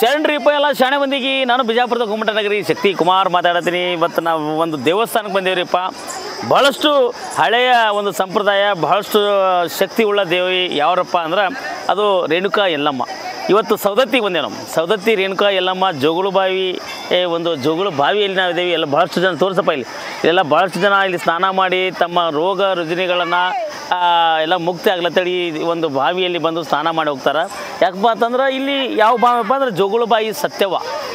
ಶರಣ್ರಿಪ್ಪ ಎಲ್ಲ ಶಾಣೆ ಬಂದಿಗಿ. ನಾನು ಬಿಜಾಪುರದ ನಗರಿ ಶಕ್ತಿ ಕುಮಾರ್ ಮಾತಾಡತೀನಿ ಇವತ್ತು ನಾವು ಒಂದು ದೇವಸ್ಥಾನಕ್ಕೆ ಬಂದೇವ್ರಿಪ್ಪ. ಭಾಳಷ್ಟು ಹಳೆಯ ಒಂದು ಸಂಪ್ರದಾಯ, ಬಹಳಷ್ಟು ಶಕ್ತಿ ಉಳ್ಳ ದೇವಿ ಯಾವ್ರಪ್ಪ ಅಂದ್ರೆ ಅದು ರೇಣುಕಾ ಯಲ್ಲಮ್ಮ. ಇವತ್ತು ಸೌದತ್ತಿಗೆ ಬಂದೆ ನಾವು. ಸೌದತ್ತಿ ರೇಣುಕಾ, ಯಲ್ಲಮ್ಮ, ಜೋಗುಳು ಬಾವಿ ಒಂದು ಜೋಗುಳು ಬಾವಿಯಲ್ಲಿ ನಾವು ಇದ್ದೇವೆ ಎಲ್ಲ ಭಾಳಷ್ಟು ಜನ ತೋರಿಸಪ್ಪ ಇಲ್ಲಿ. ಇಲ್ಲೆಲ್ಲ ಭಾಳಷ್ಟು ಜನ ಇಲ್ಲಿ ಸ್ನಾನ ಮಾಡಿ, ತಮ್ಮ ರೋಗ ರುಜಿನಿಗಳನ್ನು ಎಲ್ಲ ಮುಕ್ತಿ ಆಗ್ಲತ್ತಡಿ. ಒಂದು ಬಾವಿಯಲ್ಲಿ ಬಂದು ಸ್ನಾನ ಮಾಡಿ ಹೋಗ್ತಾರೆ. ಯಾಕಪ್ಪ ಅಂತಂದ್ರೆ ಇಲ್ಲಿ ಯಾವ ಬಾವಿಪ್ಪ ಅಂದ್ರೆ ಜೋಗುಳುಬಾಯಿ ಸತ್ಯವ.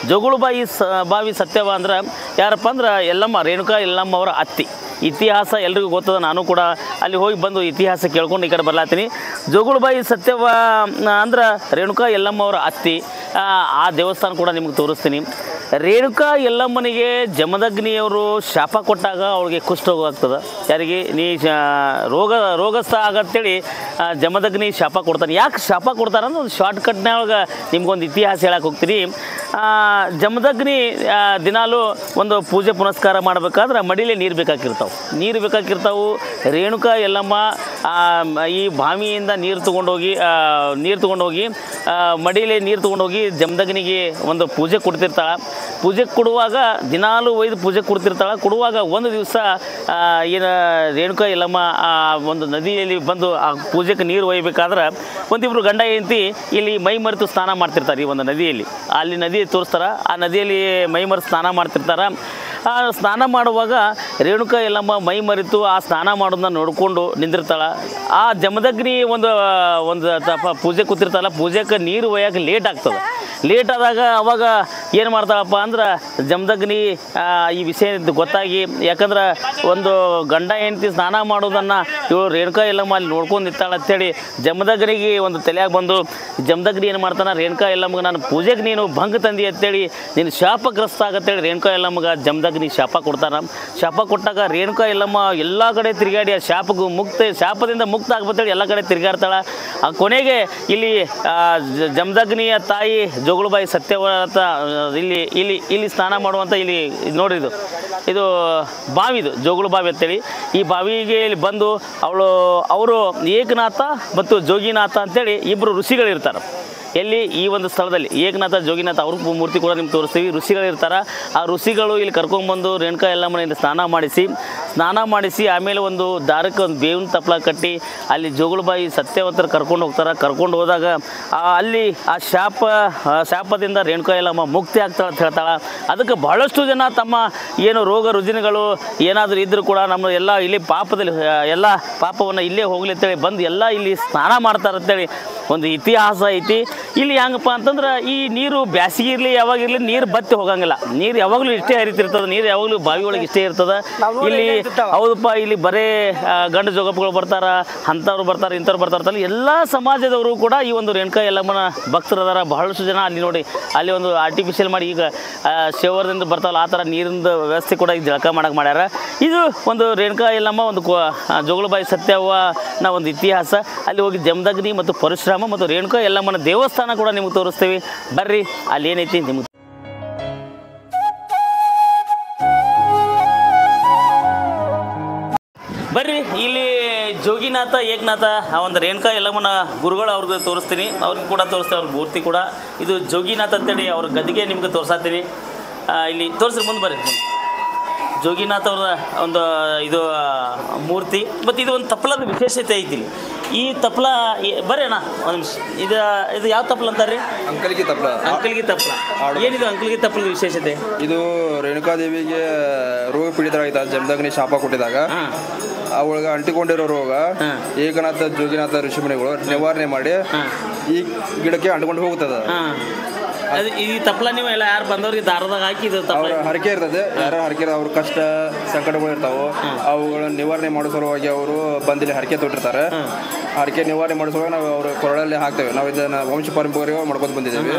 ಜೋಗುಳುಬಾಯಿ ಸ ಬಾವಿ ಸತ್ಯವ ಅಂದ್ರೆ ಯಾರಪ್ಪ ಅಂದ್ರೆ ಎಲ್ಲಮ್ಮ ರೇಣುಕಾ ಎಲ್ಲಮ್ಮ ಅವರ ಅತ್ತಿ. ಇತಿಹಾಸ ಎಲ್ರಿಗೂ ಗೊತ್ತದ, ನಾನು ಕೂಡ ಅಲ್ಲಿ ಹೋಗಿ ಬಂದು ಇತಿಹಾಸ ಕೇಳ್ಕೊಂಡು ಈ ಕಡೆ ಬರ್ಲಾತೀನಿ. ಜೋಗುಳುಬಾಯಿ ಸತ್ಯವ ಅಂದ್ರೆ ರೇಣುಕಾ ಎಲ್ಲಮ್ಮ ಅವರ ಅತ್ತಿ ಆ ದೇವಸ್ಥಾನ ಕೂಡ ನಿಮ್ಗೆ ತೋರಿಸ್ತೀನಿ. ರೇಣುಕಾ ಯಲ್ಲಮ್ಮನಿಗೆ ಜಮದಗ್ನಿಯವರು ಶಾಪ ಕೊಟ್ಟಾಗ ಅವಳಿಗೆ ಕುಷ್ಠರೋಗ ಆಗ್ತದೆ. ಯಾರಿಗೆ? ನೀ ರೋಗ ರೋಗಸ್ಥ ಆಗತ್ತೇಳಿ ಜಮದಗ್ನಿ ಶಾಪ ಕೊಡ್ತಾನೆ. ಯಾಕೆ ಶಾಪ ಕೊಡ್ತಾರೆ ಅಂದ್ರೆ ಒಂದು ಶಾರ್ಟ್ಕಟ್ನೊಳಗೆ ನಿಮ್ಗೊಂದು ಇತಿಹಾಸ ಹೇಳಕ್ಕೆ ಹೋಗ್ತೀನಿ. ಜಮದಗ್ನಿ ದಿನಾಲೂ ಒಂದು ಪೂಜೆ ಪುನಸ್ಕಾರ ಮಾಡಬೇಕಾದ್ರೆ ಮಡಿಲೇ ನೀರು ಬೇಕಾಗಿರ್ತಾವೆ ನೀರು ಬೇಕಾಗಿರ್ತಾವೆ ರೇಣುಕಾ ಯಲ್ಲಮ್ಮ ಆ, ಮ- ಈ ಬಾವಿಯಿಂದ ನೀರು ತೊಗೊಂಡೋಗಿ ನೀರು ತೊಗೊಂಡೋಗಿ ಮಡಿಯಲ್ಲಿ ನೀರು ತೊಗೊಂಡೋಗಿ ಜಮದಗ್ನಿಗೆ ಒಂದು ಪೂಜೆ ಕೊಡ್ತಿರ್ತಾಳೆ. ಪೂಜೆ ಕೊಡುವಾಗ ದಿನಾಲು ಒಯ್ದು ಪೂಜೆ ಕೊಡ್ತಿರ್ತಾಳೆ. ಕೊಡುವಾಗ ಒಂದು ದಿವಸ ಏನು ರೇಣುಕಾ ಇಲ್ಲಮ್ಮ ಆ, ಒಂದು ನದಿಯಲ್ಲಿ ಬಂದು ಆ ಪೂಜೆಗೆ ನೀರು ಒಯ್ಯಬೇಕಾದ್ರೆ ಒಂದಿಬ್ರು ಗಂಡ ಹೆಂಡತಿ ಇಲ್ಲಿ ಮೈ ಮರೆತು ಸ್ನಾನ ಮಾಡ್ತಿರ್ತಾರೆ ಈ ಒಂದು ನದಿಯಲ್ಲಿ. ಅಲ್ಲಿ ನದಿ ತೋರಿಸ್ತಾರೆ. ಆ ನದಿಯಲ್ಲಿ ಮೈ ಮರೆತು ಸ್ನಾನ ಮಾಡ್ತಿರ್ತಾರೆ. ಆ ಸ್ನಾನ ಮಾಡುವಾಗ ರೇಣುಕಾ ಎಲ್ಲಮ್ಮ ಮೈ ಮರೆತು ಆ ಸ್ನಾನ ಮಾಡೋದನ್ನ ನೋಡಿಕೊಂಡು ನಿಂದಿರ್ತಾಳೆ. ಆ ಜಮದಗ್ನಿ ಒಂದು ಒಂದು ಪೂಜೆ ಕೂತಿರ್ತಾಳ ಪೂಜೆಗೆ ನೀರು ಒಯ್ಯಕ್ಕೆ ಲೇಟ್ ಆಗ್ತದೆ. ಲೇಟ್ ಆದಾಗ ಅವಾಗ ಏನು ಮಾಡ್ತಾಳಪ್ಪ ಅಂದ್ರೆ ಜಮದಗ್ನಿ ಈ ವಿಷಯ ಗೊತ್ತಾಗಿ. ಯಾಕಂದ್ರೆ ಒಂದು ಗಂಡ ಹೆಂಡತಿ ಸ್ನಾನ ಮಾಡೋದನ್ನು ಇವಳು ರೇಣುಕಾ ಎಲ್ಲಮ್ಮ ಅಲ್ಲಿ ನೋಡ್ಕೊಂಡು ನಿಂತಾಳೆ ಅಂತೇಳಿ ಜಮದಗ್ನಿಗೆ ಒಂದು ತಲೆಯಾಗ ಬಂದು, ಜಮದಗ್ನಿ ಏನು ಮಾಡ್ತಾನೆ, ರೇಣುಕಾ ಎಲ್ಲಮ್ಮಗೆ ನಾನು ಪೂಜೆಗೆ ನೀನು ಭಂಗ ತಂದಿ ಅಂತೇಳಿ, ನೀನು ಶಾಪಗ್ರಸ್ತ ಆಗತ್ತೇಳಿ ರೇಣುಕಾ ಎಲ್ಲಮ್ಮಗೆ ಜಮದಗ್ನಿ ಶಾಪ ಕೊಡ್ತಾನೆ. ಶಾಪ ಕೊಟ್ಟಾಗ ರೇಣುಕಾ ಎಲ್ಲಮ್ಮ ಎಲ್ಲ ಕಡೆ ತಿರುಗಾಡಿ ಆ ಶಾಪಗೂ ಮುಕ್ತ, ಶಾಪದಿಂದ ಮುಕ್ತ ಆಗ್ಬತ್ತೇಳಿ ಎಲ್ಲ ಕಡೆ ತಿರುಗಾಡ್ತಾಳೆ. ಆ ಕೊನೆಗೆ ಇಲ್ಲಿ ಜಮದಗ್ನಿಯ ತಾಯಿ ಜೋಗುಳುಬಾಯಿ ಸತ್ಯವ್ರತ ಇಲ್ಲಿ ಇಲ್ಲಿ ಇಲ್ಲಿ ಸ್ನಾನ ಮಾಡುವಂಥ ಇಲ್ಲಿ ನೋಡಿ ಇದು. ಇದು ಬಾವಿ ಇದು ಜೋಗುಳು ಬಾವಿ ಅಂತೇಳಿ. ಈ ಬಾವಿಗೆ ಇಲ್ಲಿ ಬಂದು ಅವಳು, ಅವರು ಏಕನಾಥ ಮತ್ತು ಜೋಗಿನಾಥ ಅಂತೇಳಿ ಇಬ್ಬರು ಋಷಿಗಳಿರ್ತಾರೆ. ಎಲ್ಲಿ ಈ ಒಂದು ಸ್ಥಳದಲ್ಲಿ ಏಕನಾಥ, ಜೋಗಿನಾಥ ಅವ್ರ ಮೂರ್ತಿ ಕೂಡ ನಿಮ್ಗೆ ತೋರಿಸ್ತೀವಿ. ಋಷಿಗಳು ಋಷಿಗಳಿರ್ತಾರೆ. ಆ ಋಷಿಗಳು ಇಲ್ಲಿ ಕರ್ಕೊಂಡ್ಬಂದು ರೇಣುಕಾ ಯಲ್ಲಮ್ಮನೆಯಿಂದ ಸ್ನಾನ ಮಾಡಿಸಿ ಸ್ನಾನ ಮಾಡಿಸಿ ಆಮೇಲೆ ಒಂದು ದಾರಕ್ಕೆ ಒಂದು ಬೇವಿನ ತಪ್ಪಲ ಕಟ್ಟಿ ಅಲ್ಲಿ ಜೋಗುಳಬಾಯಿ ಸತ್ಯವಂತರ ಕರ್ಕೊಂಡು ಹೋಗ್ತಾರೆ. ಕರ್ಕೊಂಡು ಹೋದಾಗ ಅಲ್ಲಿ ಆ ಶಾಪ ಶಾಪದಿಂದ ರೇಣುಕಾ ಯಲ್ಲಮ್ಮ ಮುಕ್ತಿ ಆಗ್ತಾಳೆ ಅಂತ ಹೇಳ್ತಾಳೆ. ಅದಕ್ಕೆ ಬಹಳಷ್ಟು ಜನ ತಮ್ಮ ಏನು ರೋಗ ರುಜಿನಗಳು ಏನಾದರೂ ಇದ್ದರೂ ಕೂಡ ನಮ್ಮ ಎಲ್ಲ ಇಲ್ಲಿ ಪಾಪದಲ್ಲಿ, ಎಲ್ಲ ಪಾಪವನ್ನು ಇಲ್ಲೇ ಹೋಗ್ಲಿ ಅಂತೇಳಿ ಬಂದು ಎಲ್ಲ ಇಲ್ಲಿ ಸ್ನಾನ ಮಾಡ್ತಾರೆ ಅಂತೇಳಿ ಒಂದು ಇತಿಹಾಸ ಐತಿ. ಇಲ್ಲಿ ಹೆಂಗಪ್ಪ ಅಂತಂದ್ರೆ ಈ ನೀರು ಬ್ಯಾಸಿಗೆ ಇರಲಿ ಯಾವಾಗಿರಲಿ ನೀರು ಬತ್ತಿ ಹೋಗಂಗಿಲ್ಲ. ನೀರು ಯಾವಾಗಲೂ ಇಷ್ಟೇ ಹರಿತಿರ್ತದೆ ನೀರು ಯಾವಾಗಲೂ ಬಾವಿ ಒಳಗೆ ಇಷ್ಟೇ ಇರ್ತದೆ. ಇಲ್ಲಿ ಹೌದಪ್ಪ ಇಲ್ಲಿ ಬರೇ ಗಂಡು ಜೋಗಪ್ಪಗಳು ಬರ್ತಾರ ಅಂಥವ್ರು ಬರ್ತಾರೆ ಇಂಥವ್ರು ಬರ್ತಾರೆ ಅಲ್ಲಿ ಎಲ್ಲ ಸಮಾಜದವರು ಕೂಡ ಈ ಒಂದು ರೇಣುಕಾ ಯಲ್ಲಮ್ಮನ ಭಕ್ತರದಾರ ಬಹಳಷ್ಟು ಜನ ಅಲ್ಲಿ ನೋಡಿ ಅಲ್ಲಿ ಒಂದು ಆರ್ಟಿಫಿಷಿಯಲ್ ಮಾಡಿ ಈಗ ಶೇವರದಿಂದ ಬರ್ತಾವಲ್ಲ ಆ ಥರ ನೀರಿನ ವ್ಯವಸ್ಥೆ ಕೂಡ ಈಗ ಜಳಕ ಮಾಡಕ್ಕೆ ಮಾಡ್ಯಾರ. ಇದು ಒಂದು ರೇಣುಕಾ ಯಲ್ಲಮ್ಮ ಒಂದು ಕೊ ಆ, ಜೋಗುಳಬಾಯಿ ಸತ್ಯವ್ವನ ಒಂದು ಇತಿಹಾಸ. ಅಲ್ಲಿ ಹೋಗಿ ಜಮದಗ್ನಿ ಮತ್ತು ಪರಶುರಾಮ ಮತ್ತು ರೇಣುಕಾ ಎಲ್ಲಮ್ಮನ ದೇವಸ್ಥಾನ ಕೂಡ ನಿಮ್ಗೆ ತೋರಿಸ್ತೀವಿ. ಬರ್ರಿ, ಅಲ್ಲಿ ಏನೈತಿ ನಿಮ್ಗೆ ಬರ್ರಿ, ಇಲ್ಲಿ ಜೋಗಿನಾಥ, ಏಕನಾಥ, ಆ ಒಂದು ರೇಣುಕಾ ಯಲ್ಲಮ್ಮನ ಗುರುಗಳು ಅವ್ರಿಗೆ ತೋರಿಸ್ತೀನಿ. ಅವ್ರಿಗೆ ಕೂಡ ತೋರಿಸ್ತೀನಿ ಅವ್ರ ಮೂರ್ತಿ ಕೂಡ. ಇದು ಜೋಗಿನಾಥ ಅಂತೇಳಿ ಅವ್ರ ಗದಿಗೆ ನಿಮ್ಗೆ ತೋರಿಸಾತೀನಿ. ಇಲ್ಲಿ ತೋರಿಸ್ರಿ, ಮುಂದೆ ಬರ್ರಿ. ಜೋಗಿನಾಥ್ ಅವರ ಒಂದು ಇದು ಮೂರ್ತಿ. ಮತ್ತು ಇದು ಒಂದು ತಪ್ಪಲದ ವಿಶೇಷತೆ ಐತಿ ಈ ತಪ್ಪಲ ಬರ್ರಿ ಅಣ್ಣ ಒಂದು ನಿಮಿಷ. ಇದು ಇದು ಯಾವ ತಪ್ಪಲ ಅಂತಾರೆ ಅಂಕಲಿಗೆ ತಪ್ಪಲ ಅಂಕಲ್ಗೆ ತಪ್ಪಲ ಏನಿದು ಅಂಕಲ್ಗೆ ತಪ್ಪಲದ ವಿಶೇಷತೆ? ಇದು ರೇಣುಕಾದೇವಿಗೆ ರೋಗ ಪೀಡಿತರಾಗಿದ್ದ ಜಮದಗ್ನಿ ಶಾಪ ಕೊಟ್ಟಿದಾಗ ಅವಳಿಗೆ ಅಂಟಿಕೊಂಡಿರೋ ರೋಗ. ಏಕನಾಥ ಜೋಗಿನಾಥ ಋಷಿಮುನಿಗಳು ನಿವಾರಣೆ ಮಾಡಿ ಈ ಗಿಡಕ್ಕೆ ಅಂಟ್ಕೊಂಡು ಹೋಗ್ತದ. ಹಾಂ. ಅದು ಈ ತಪ್ಪಲ ನೀವು ಎಲ್ಲ ಯಾರು ಬಂದವ್ರಿಗೆ ದಾರದಾಗ ಹಾಕಿ ಇದು ತಪ್ಪಲ ಅವ್ರ ಹರಕೆ ಇರ್ತದೆ. ಯಾರು ಹರಕೆ ಅವ್ರ ಕಷ್ಟ ಸಂಕಟಗಳು ಇರ್ತಾವೆ ಅವುಗಳನ್ನ ನಿವಾರಣೆ ಮಾಡೋ ಸಲುವಾಗಿ ಅವರು ಬಂದಿಲ್ಲಿ ಹರಕೆ ತೊಟ್ಟಿರ್ತಾರೆ. ಹರಕೆ ನಿವಾರಣೆ ಮಾಡೋ ಸಲುವಾಗಿ ನಾವು ಅವ್ರ ಕೊರಳಲ್ಲಿ ಹಾಕ್ತೇವೆ. ನಾವು ಇದನ್ನ ವಂಶ ಪರಂಪರೆ ಮಾಡ್ಕೊಂಡು ಬಂದಿದ್ದೇವೆ.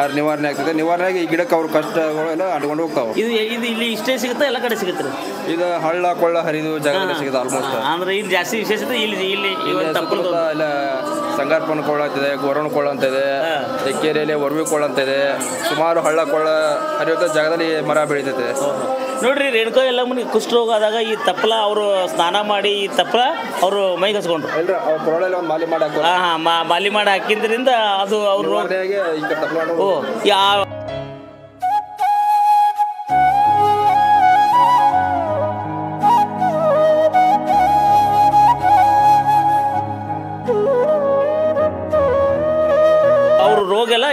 ಆ ನಿವಾರಣೆ ಆಗ್ತದೆ. ನಿವಾರಣೆ ಆಗಿ ಈ ಗಿಡಕ್ಕೆ ಅವ್ರ ಕಷ್ಟಗಳು ಎಲ್ಲ ಅಡ್ಕೊಂಡು ಹೋಗ್ತಾವೆ. ಇದು ಇದು ಇಲ್ಲಿ ಇಷ್ಟೇ ಸಿಗುತ್ತೆ ಎಲ್ಲ ಕಡೆ ಸಿಗುತ್ತೆ? ಇದು ಹಳ್ಳ ಕೊಳ್ಳ ಹರಿದು ಜಾಗದಲ್ಲಿ ಸಿಗುತ್ತೆ ಆಲ್ಮೋಸ್ಟ್ ಅಂದ್ರೆ ಇಲ್ಲಿ ಜಾಸ್ತಿ ವಿಶೇಷತೆ ಇಲ್ಲಿ ಇಲ್ಲಿ ಇಲ್ಲ ಸಂಗಾರ್ಪನ ಕೊಳ್ಳ ಅಂತಿದೆ ಗೊರವಣ ಕೊಳ್ಳ ಅಂತ ಇದೆ ಎಕ್ಕೇರಿಯಲ್ಲಿ ಒರ್ವಿ ಕೊಳ್ಳ ಅಂತ ಇದೆ ಸುಮಾರು ಹಳ್ಳ ಕೊಳ್ಳ ಹರಿಯುವಂಥ ಜಾಗದಲ್ಲಿ ಮರ ಬೆಳೀತೈತೆ. ನೋಡ್ರಿ ರೇಣುಕಾ ಕುಷ್ಠ ರೋಗ ಆದಾಗ ಈ ತಪ್ಪಲ ಅವರು ಸ್ನಾನ ಮಾಡಿ ಈ ತಪ್ಪಲ ಅವರು ಮೈಗೆ ಹಚ್ಕೊಂಡ್ರು ಒಂದು ಮಾಲಿ ಮಾಡಿ ಹಾಕ್ತಾರೆ ಹಾಂ ಮಾಲಿ ಮಾಡಿ ಹಾಕಿದ್ರಿಂದ ಅದು ಅವರು ಓ ಯಾ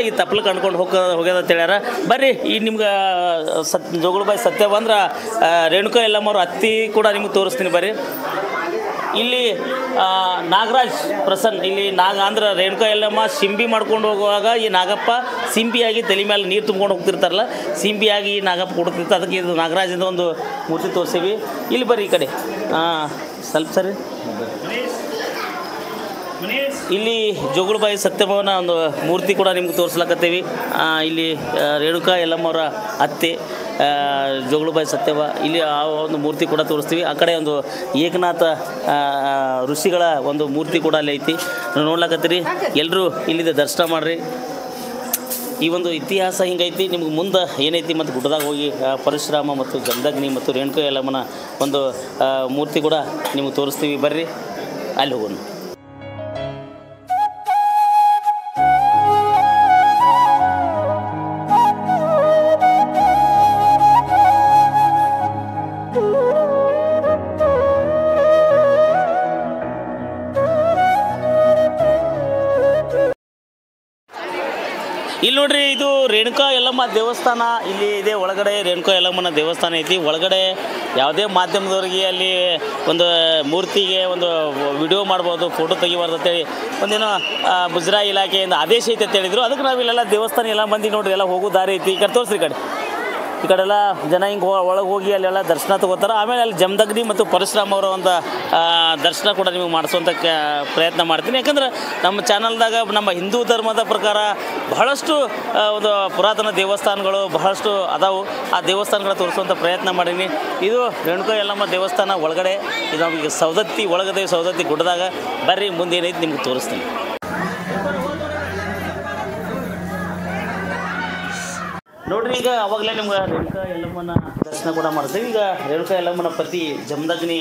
ಈ ತಪ್ಪಲು ಕಂಡ್ಕೊಂಡು ಹೋಗ ಹೋಗ್ಯದ ಹೇಳ್ಯಾರ. ಬರ್ರಿ, ಈ ನಿಮ್ಗೆ ಸತ್, ಜೋಗುಳಬಾಯಿ ಸತ್ಯ ಬಂದ್ರೆ ರೇಣುಕಾ ಎಲ್ಲಮ್ಮ ಅವ್ರ ಅತ್ತಿ ಕೂಡ ನಿಮ್ಗೆ ತೋರಿಸ್ತೀನಿ ಬರ್ರಿ. ಇಲ್ಲಿ ನಾಗರಾಜ್ ಪ್ರಸನ್ನ ಇಲ್ಲಿ ನಾಗ ಅಂದ್ರೆ ರೇಣುಕಾ ಎಲ್ಲಮ್ಮ ಸಿಂಬಿ ಮಾಡ್ಕೊಂಡು ಹೋಗುವಾಗ ಈ ನಾಗಪ್ಪ ಸಿಂಬಿಯಾಗಿ ತಲೆ ಮೇಲೆ ನೀರು ತುಂಬ್ಕೊಂಡು ಹೋಗ್ತಿರ್ತಾರಲ್ಲ, ಸಿಂಬಿಯಾಗಿ ಈ ನಾಗಪ್ಪ ಕೊಡ್ತಿರ್ತಾರೆ ಅದಕ್ಕೆ ಇದು ನಾಗರಾಜಿಂದ ಒಂದು ಮೂರ್ತಿ ತೋರಿಸೀವಿ. ಇಲ್ಲಿ ಬರ್ರಿ ಈ ಕಡೆ. ಹಾಂ ಸ್ವಲ್ಪ ಸರಿ. ಇಲ್ಲಿ ಜೋಗುಳಬಾಯಿ ಸತ್ಯಭವನ ಒಂದು ಮೂರ್ತಿ ಕೂಡ ನಿಮ್ಗೆ ತೋರಿಸ್ಲಕತ್ತೀವಿ. ಇಲ್ಲಿ ರೇಣುಕಾ ಯಲ್ಲಮ್ಮವರ ಅತ್ತೆ ಜೋಗುಳಬಾಯಿ ಸತ್ಯವ, ಇಲ್ಲಿ ಆ ಒಂದು ಮೂರ್ತಿ ಕೂಡ ತೋರಿಸ್ತೀವಿ. ಆ ಕಡೆ ಒಂದು ಏಕನಾಥ ಋಷಿಗಳ ಒಂದು ಮೂರ್ತಿ ಕೂಡ ಅಲ್ಲಿ ಐತಿ. ನೋಡ್ಲಾಕತ್ತೀರಿ. ಎಲ್ಲರೂ ಇಲ್ಲಿದ್ದ ದರ್ಶನ ಮಾಡಿರಿ. ಈ ಒಂದು ಇತಿಹಾಸ ಹಿಂಗೈತಿ. ನಿಮ್ಗೆ ಮುಂದೆ ಏನೈತಿ ಮತ್ತು ಗುಡ್ಡದಾಗ ಹೋಗಿ ಪರಶುರಾಮ ಮತ್ತು ಗಂಧಗ್ನಿ ಮತ್ತು ರೇಣುಕಾ ಯಲ್ಲಮ್ಮನ ಒಂದು ಮೂರ್ತಿ ಕೂಡ ನಿಮ್ಗೆ ತೋರಿಸ್ತೀವಿ. ಬರ್ರಿ, ಅಲ್ಲಿ ಹೋಗೋಣ. ನೋಡ್ರಿ, ಇದು ರೇಣುಕಾ ಯಲ್ಲಮ್ಮ ದೇವಸ್ಥಾನ. ಇಲ್ಲಿ ಇದೆ, ಒಳಗಡೆ ರೇಣುಕಾ ಯಲ್ಲಮ್ಮನ ದೇವಸ್ಥಾನ ಐತಿ. ಒಳಗಡೆ ಯಾವುದೇ ಮಾಧ್ಯಮದವ್ರಿಗೆ ಅಲ್ಲಿ ಒಂದು ಮೂರ್ತಿಗೆ ಒಂದು ವಿಡಿಯೋ ಮಾಡ್ಬೋದು, ಫೋಟೋ ತೆಗಿಬಾರ್ದು ಅಂತೇಳಿ ಒಂದೇನೋ ಮುಜರಾಯಿ ಇಲಾಖೆಯಿಂದ ಆದೇಶ ಐತೆ ಅಂತ ಹೇಳಿದ್ರು. ಅದಕ್ಕೆ ನಾವು ಇಲ್ಲೆಲ್ಲ ದೇವಸ್ಥಾನ ಎಲ್ಲ ಮಂದಿ ನೋಡ್ರಿ, ಎಲ್ಲ ಹೋಗೋ ದಾರಿ ಐತಿ. ಈ ಕಡೆ ತೋರಿಸ್ರಿ ಕಡೆ. ಈ ಕಡೆಲ್ಲ ಜನ ಹಿಂಗೆ ಒಳಗೆ ಹೋಗಿ ಅಲ್ಲೆಲ್ಲ ದರ್ಶನ ತಗೋತಾರೆ. ಆಮೇಲೆ ಅಲ್ಲಿ ಜಮದಗ್ನಿ ಮತ್ತು ಪರಶುರಾಮ್ ಅವರ ಒಂದು ದರ್ಶನ ಕೂಡ ನಿಮಗೆ ಮಾಡಿಸುವಂಥ ಪ್ರಯತ್ನ ಮಾಡ್ತೀನಿ. ಯಾಕಂದ್ರೆ ನಮ್ಮ ಚಾನಲ್ದಾಗ ನಮ್ಮ ಹಿಂದೂ ಧರ್ಮದ ಪ್ರಕಾರ ಬಹಳಷ್ಟು ಒಂದು ಪುರಾತನ ದೇವಸ್ಥಾನಗಳು ಬಹಳಷ್ಟು ಅದಾವು. ಆ ದೇವಸ್ಥಾನಗಳ ತೋರಿಸುವಂಥ ಪ್ರಯತ್ನ ಮಾಡೀನಿ. ಇದು ರೇಣುಕಾ ಯಲ್ಲಮ್ಮ ದೇವಸ್ಥಾನ ಒಳಗಡೆ, ಇದು ನಮಗೆ ಸೌದತ್ತಿ ಒಳಗಡೆ ಸೌದತ್ತಿ ಗುಡ್ಡದಾಗ. ಬರ್ರಿ ಮುಂದೆ ಏನೈತಿ ನಿಮ್ಗೆ ತೋರಿಸ್ತೀನಿ. ನೋಡ್ರಿ, ಈಗ ಅವಾಗಲೇ ನಿಮ್ಗೆ ರೇಣುಕಾ ಯಲ್ಲಮ್ಮನ ದರ್ಶನ ಕೂಡ ಮಾಡ್ತೀವಿ. ಈಗ ರೇಣುಕಾ ಯಲ್ಲಮ್ಮನ ಪತಿ ಜಮದಗ್ನಿ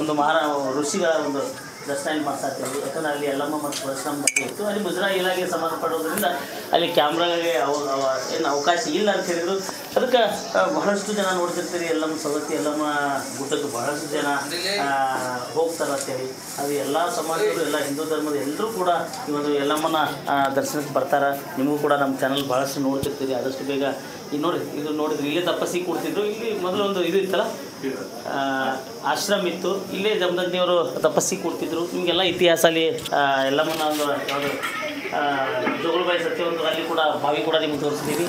ಒಂದು ಮಹಾರ ಋಷಿಗಳ ಒಂದು ಇಲ್ಲಿ ಮಾಡ್ತಾ ಇರ್ತೀವಿ ಯಾಕಂದ್ರೆ ಅಲ್ಲಿ ಎಲ್ಲಮ್ಮ ಮತ್ತು ಬಗ್ಗೆ ಇತ್ತು. ಅಲ್ಲಿ ಮುಜರಾಯಿ ಇಲಾಖೆ ಸಂಬಂಧಪಡೋದ್ರಿಂದ ಅಲ್ಲಿ ಕ್ಯಾಮ್ರಾಗೆ ಏನು ಅವಕಾಶ ಇಲ್ಲ ಅಂತ ಹೇಳಿದ್ರು. ಅದಕ್ಕೆ ಬಹಳಷ್ಟು ಜನ ನೋಡ್ತಿರ್ತೀರಿ. ಎಲ್ಲಮ್ಮ ಸವತಿ ಎಲ್ಲಮ್ಮ ಗುಡ್ಡಕ್ಕೆ ಬಹಳಷ್ಟು ಜನ ಹೋಗ್ತಾರೆ ಅಂತ ಹೇಳಿ ಅದು ಎಲ್ಲ ಸಮಾಜದವರು ಎಲ್ಲ ಹಿಂದೂ ಧರ್ಮದ ಎಲ್ಲರೂ ಕೂಡ ಈ ಒಂದು ಎಲ್ಲಮ್ಮನ ದರ್ಶನಕ್ಕೆ ಬರ್ತಾರೆ. ನಿಮಗೂ ಕೂಡ ನಮ್ಮ ಚಾನಲ್ ಭಾಳಷ್ಟು ನೋಡ್ತಿರ್ತೀರಿ. ಆದಷ್ಟು ಬೇಗ ಈಗ ನೋಡಿ, ಇದು ನೋಡಿದ್ರೆ ಇಲ್ಲೇ ತಪಸ್ಸಿ ಕೊಡ್ತಿದ್ರು. ಇಲ್ಲಿ ಮೊದಲು ಒಂದು ಇದು ಇತ್ತಲ್ಲ? ಆಶ್ರಮ ಇತ್ತು. ಇಲ್ಲೇ ಜಮದಗ್ನಿಯವರು ತಪಸ್ಸಿ ಕೊಡ್ತಿದ್ರು. ನಿಮಗೆಲ್ಲ ಇತಿಹಾಸ ಅಲ್ಲಿ ಎಲ್ಲಮ್ಮನ ಒಂದು ಯಾವುದು ಜೋಗಲ್ಬಾಯಿ ಸತ್ಯ ಒಂದು ಅಲ್ಲಿ ಕೂಡ, ಬಾವಿ ಕೂಡ ನಿಮ್ಗೆ ತೋರಿಸ್ತೀವಿ.